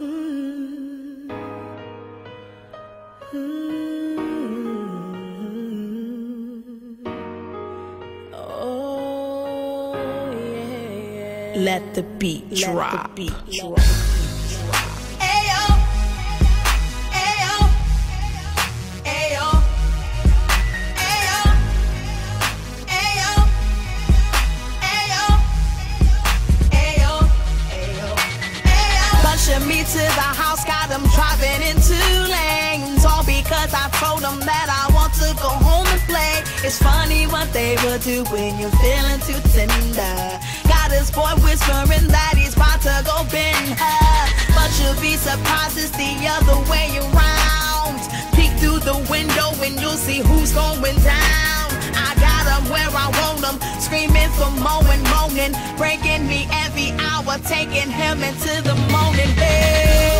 Let the beat Let drop. The beat drop. Driving in two lanes. All because I told them that I want to go home and play. It's funny what they will do when you're feeling too tender. Got this boy whispering that he's about to go bend her. But you'll be surprised it's the other way around. Peek through the window and you'll see who's going down. I got got 'em where I want 'em, screaming for mowing, moaning, breaking me every hour, taking him into the morning. Hey,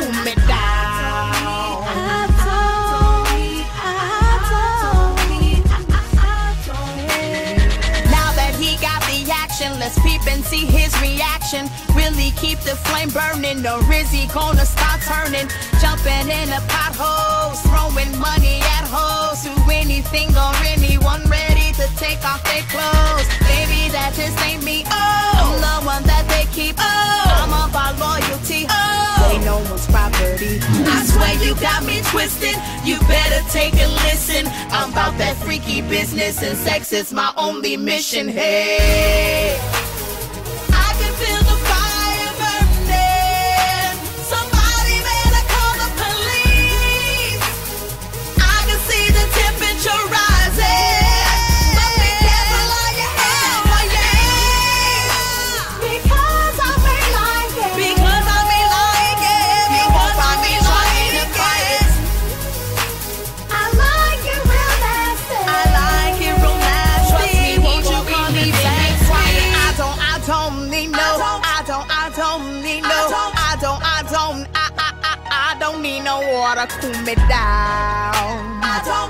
cool me down. Now that he got the action, let's peep and see his reaction. Really keep the flame burning, or is he gonna start turning? Jumping in the potholes, throwing money at hoes. Who anything or anyone ready to take off their clothes. Baby, that just ain't me. You got me twisted. You better take a listen. I'm about that freaky business, and sex is my only mission. Hey. be no water cool me down.